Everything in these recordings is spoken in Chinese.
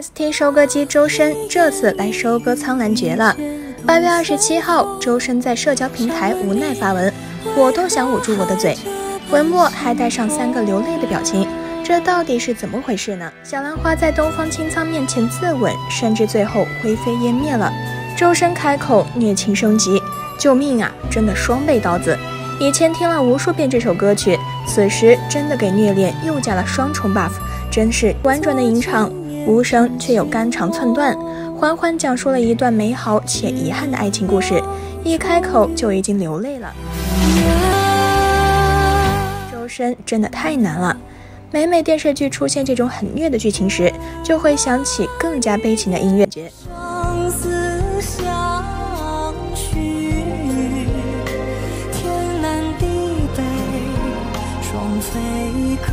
ST 收割机周深这次来收割苍兰诀了。八月二十七号，周深在社交平台无奈发文：“我都想捂住我的嘴。”文末还带上三个流泪的表情，这到底是怎么回事呢？小兰花在东方青苍面前自刎，甚至最后灰飞烟灭了。周深开口虐情升级，救命啊！真的双倍刀子。以前听了无数遍这首歌曲，此时真的给虐恋又加了双重 buff，真是婉转的吟唱，无声却又肝肠寸断，缓缓讲述了一段美好且遗憾的爱情故事，一开口就已经流泪了。周深真的太难了，每每电视剧出现这种很虐的剧情时，就会想起更加悲情的音乐。相思相许，天南地北双飞客，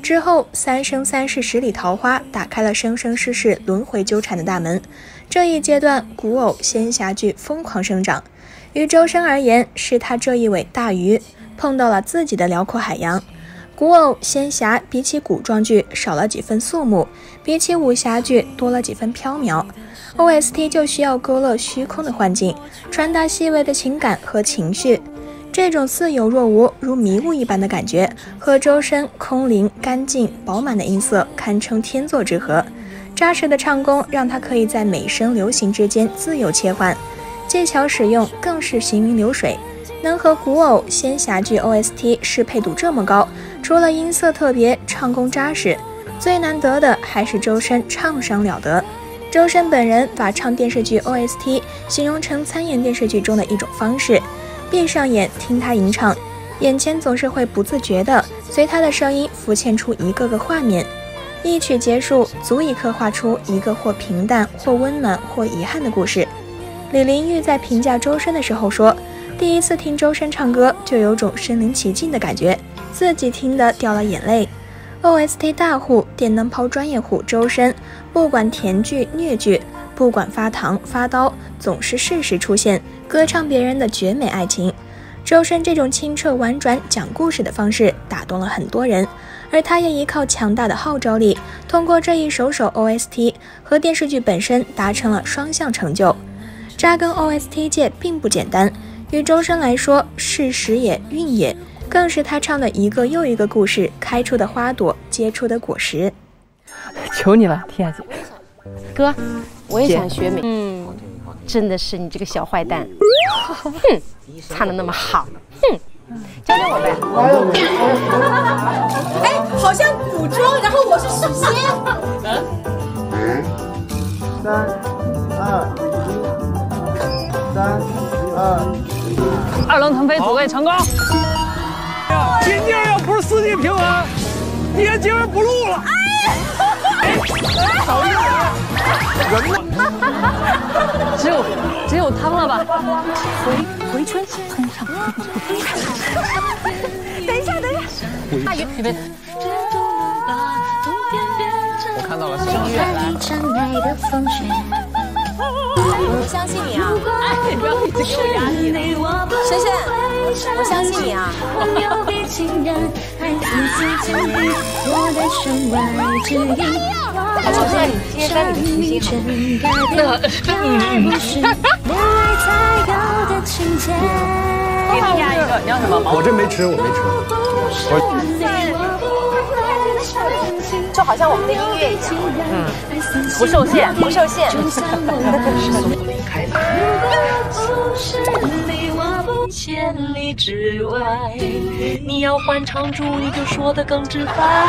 之后，《三生三世十里桃花》打开了生生世世轮回纠缠的大门。这一阶段，古偶仙侠剧疯狂生长。于周深而言，是他这一尾大鱼碰到了自己的辽阔海洋。古偶仙侠比起古装剧少了几分肃穆，比起武侠剧多了几分飘渺。OST 就需要勾勒虚空的幻境，传达细微的情感和情绪。这种似有若无、如迷雾一般的感觉，和周深空灵、干净、饱满的音色堪称天作之合。扎实的唱功让他可以在美声流行之间自由切换，技巧使用更是行云流水。能和古偶仙侠剧 OST 适配度这么高，除了音色特别、唱功扎实，最难得的还是周深唱商了得。周深本人把唱电视剧 OST 形容成参演电视剧中的一种方式。闭上眼听他吟唱，眼前总是会不自觉地随他的声音浮现出一个个画面。一曲结束，足以刻画出一个或平淡、或温暖、或遗憾的故事。李玲玉在评价周深的时候说：“第一次听周深唱歌，就有种身临其境的感觉，自己听得掉了眼泪。” OST 大户、电灯泡专业户周深，不管甜剧、虐剧，不管发糖发刀，总是适时出现。歌唱别人的绝美爱情，周深这种清澈婉转讲故事的方式打动了很多人，而他也依靠强大的号召力，通过这一首首 OST 和电视剧本身达成了双向成就。扎根 OST 界并不简单，与周深来说，是时也，运也，更是他唱的一个又一个故事开出的花朵结出的果实。求你了，天下姐，哥，我也想学美，嗯。真的是你这个小坏蛋！哼，唱的那么好，哼，教教我呗。哎，好像古装，然后我是许仙。嗯三二一，三二，二龙腾飞，走位成功。今天要不是四季平安，爹今儿不录了。哎，少一个人，人呢？只有只有汤了吧？回回春喷上。等一下，等一下，大鱼，预备。我看到了声乐来。我相信你啊！哎，不要一直给我压力。我相信你啊！他就算你今天在你的心那给你压一个，你要什么？我这没吃，我没吃。就好像我们的音乐一样，嗯，不受限，不受限。千里之外，你要换场主，你就说的更直白。